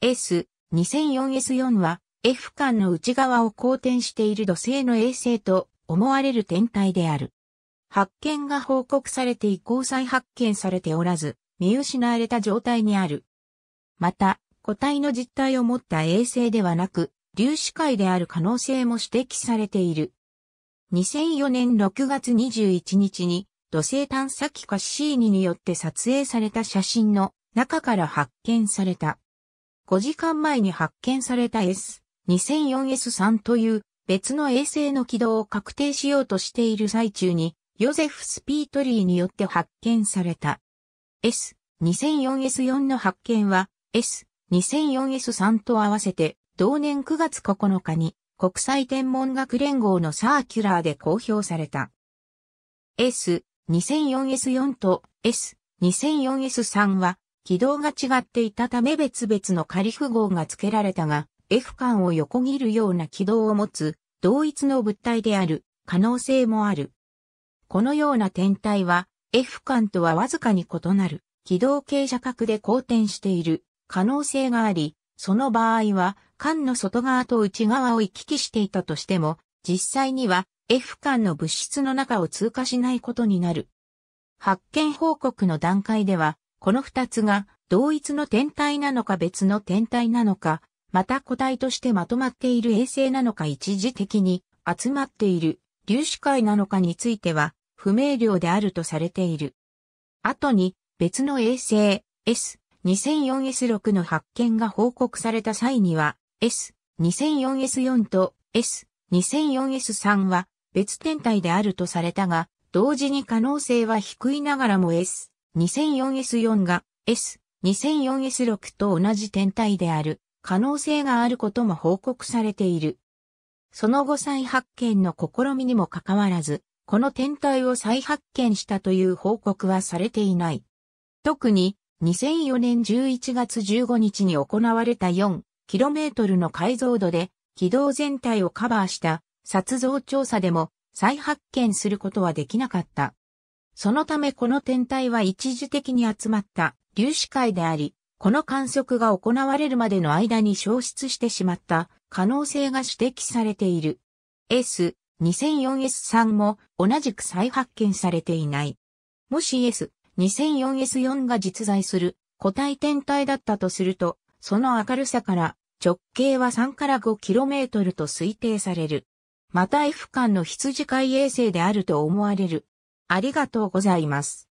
S2004S4 は F 間の内側を公転している土星の衛星と思われる天体である。発見が報告されて以降再発見されておらず、見失われた状態にある。また、個体の実体を持った衛星ではなく、粒子界である可能性も指摘されている。2004年6月21日に土星探査機カシーニによって撮影された写真の中から発見された。5時間前に発見された S2004S3 という別の衛星の軌道を確定しようとしている最中にヨゼフ・スピートリーによって発見された。S2004S4 の発見は S2004S3 と合わせて同年9月9日に国際天文学連合のサーキュラーで公表された。S2004S4 と S2004S3 は軌道が違っていたため別々の仮符号が付けられたが F 間を横切るような軌道を持つ同一の物体である可能性もある。このような天体は F 間とはわずかに異なる軌道傾斜角で公転している可能性があり、その場合は、間の外側と内側を行き来していたとしても、実際には F 間の物質の中を通過しないことになる。発見報告の段階では、この二つが同一の天体なのか別の天体なのか、また個体としてまとまっている衛星なのか一時的に集まっている粒子界なのかについては不明瞭であるとされている。後に別の衛星 S2004S6 の発見が報告された際には、S2004S4 と S2004S3 は別天体であるとされたが、同時に可能性は低いながらも S 2004S4 が S2004S6 と同じ天体である可能性があることも報告されている。その後再発見の試みにもかかわらず、この天体を再発見したという報告はされていない。特に2004年11月15日に行われた 4km の解像度で軌道全体をカバーした撮像調査でも再発見することはできなかった。そのためこの天体は一時的に集まった粒子界であり、この観測が行われるまでの間に消失してしまった可能性が指摘されている。S2004S3 も同じく再発見されていない。もし S 2004S4 が実在する固体天体だったとすると、その明るさから直径は3から 5km と推定される。また F 間の羊飼衛星であると思われる。ありがとうございます。